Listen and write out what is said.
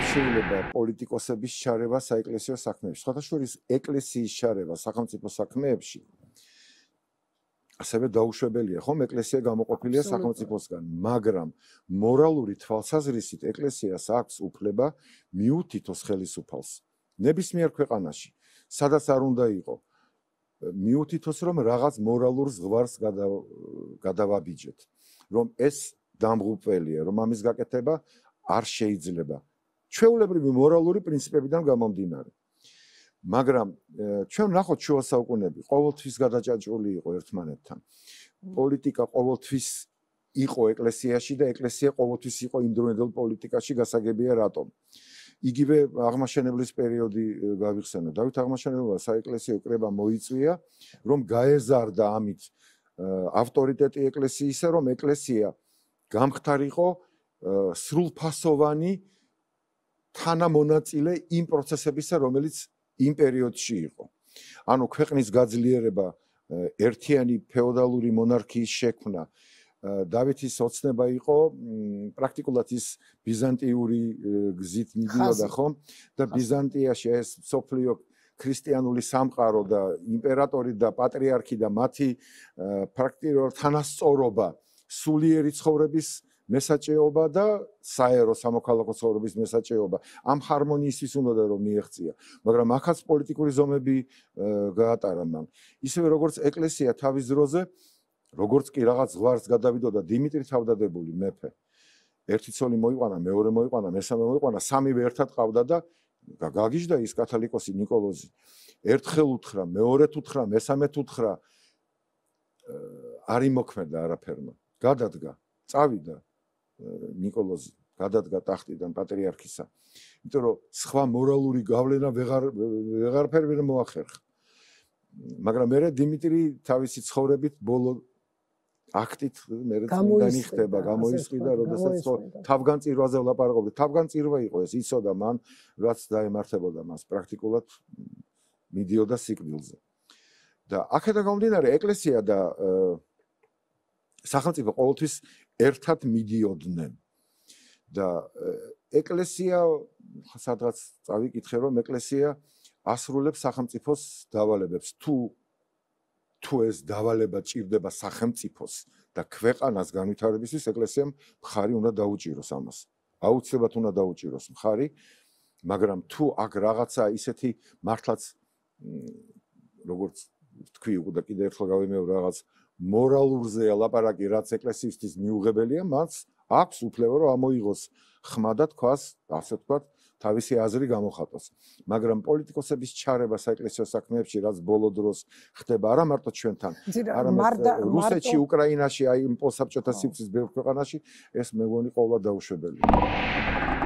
არ შეიძლება პოლიტიკოსების ჩარევა საეკლესიო საქმეებში. სხვათა შორის ეკლესიის ჩარევა სახელმწიფო საქმეებში ასევე დაუშვებელია, ხომ? ეკლესია გამოყოფილია სახელმწიფოსგან, მაგრამ მორალური თვალსაზრისით ეკლესიას აქვს უფლება მიუთითოს ხელისუფალს ნებისმიერ ქვეყანაში, სადაც არ უნდა იყოს მიუთითოს რომ რაღაც მორალურ ზღვარს გადავაბიჯეთ, რომ ეს დამღუპველია, რომ ამის გაკეთება არ შეიძლება. ჩვეულებრივი მორალური პრინციპებიდან გამომდინარე. მაგრამ ჩვენ ნახოთ შუა საუკუნეები ყოველთვის გადაჭაჭული იყო ერთმანეთთან. პოლიტიკა ყოველთვის იყო ეკლესიაში და ეკლესია ყოველთვის იყო იმდროინდელ პოლიტიკაში გასაგებია რატომ. იგივე აღმაშენებლის პერიოდი გავიხსენა. დავით აღმაშენებელმა საეკლესიო კრება მოიწვია, რომ გაეზარდა ამით ავტორიტეტი ეკლესიისა, რომ ეკლესია გამختارიყო სრულფასოვანი თანამონაწილე იმ პროცესებისა, რომელიც იმ პერიოდში იყო. ანუ ქვეყნის გაძლიერება, ერთიანი ფეოდალური მონარქიის შექმნა, დავითის ოცნება იყო პრაქტიკულად ის ბიზანტიური გზით მიდიოდა ხო? და ბიზანტიაში ეს სოფლიო ქრისტიანული სამყარო და იმპერატორი და პატრიარქი და მათი პრაქტიკულად თანასწორობა სულიერი ცხოვრების მესაჭეობა და საერო სამოქალაქო ცხოვრების მესაჭეობა. ამ ჰარმონიისთვის უნდა რომ მიიღწია მაგრამ ახაც პოლიტიკური ზომები გაატარა მან. ისევე როგორც ეკლესია თავის ძროზე როგორც კი რაღაც ზღვარს გადავიდოდა დიმიტრი თავდადებული მეფე ერთი ცოლი მოიყვანა მეორე მოიყვანა მესამე მოიყვანა სამივე ერთად ყავდა და გაგიჟდა ის კათალიკოსი نيكოლოზი ერთხელ უთხრა მეორედ უთხრა მესამედ უთხრა არ იმოქმედა არაფერმა. გადადგა წავიდა. ნიკოლოზ გადადგა ტახტიდან პატრიარქისა. იმიტომ რომ სხვა მორალური გავლენა ვეღარ ვეღარფერ ვერ მოახერხა. მაგრამ მე დიმიტრი თავისი ცხოვრებით ბოლო აქტით მე წინდანი ხდება, გამოისყიდა, როდესაც თავგანწირვაზე ვლაპარაკობდი. თავგანწირვა იყო ეს, იცოდა მან, რაც დაემართებოდა მას პრაქტიკულად მიდიოდა სიკვდილზე. და აქედან გამომდინარე ეკლესია და სახელმწიფო ყოველთვის ერთად მიდიოდნენ. და ეკლესია სადღაც წავიკითხე რომ ეკლესია ასრულებს სახელმწიფოს დავალებებს. თუ თუ ეს დავალება ჭირდება სახელმწიფოს და ქვეყანას განვითარებისთვის ეკლესიამ მხარი უნდა დაუჭიროს ამას. აუცილებლად უნდა დაუჭიროს მხარი მაგრამ თუ აქ რაღაცა ისეთი მართლაც როგორც თქვი უკვე კიდე ერთხელ გავიმეორე რაღაც მორალურზეა ლაპარაკი რაც ეკლესიისთვის მიუღებელია მას აქვს უფლება რომ ამოიღოს ხმა და თქვას ასე ვთქვათ თავისი აზრი გამოხატოს. მაგრამ პოლიტიკოსების ჩარევა საეკლესიო საქმეებში რაც ბოლო დროს ხდება არა მარტო ჩვენთან არამედ რუსეთში უკრაინაში აი იმ პოსაბჭოთა სივრცის ბევრ ქვეყანაში ეს მე მგონი ყოველდღე დაუშვებელია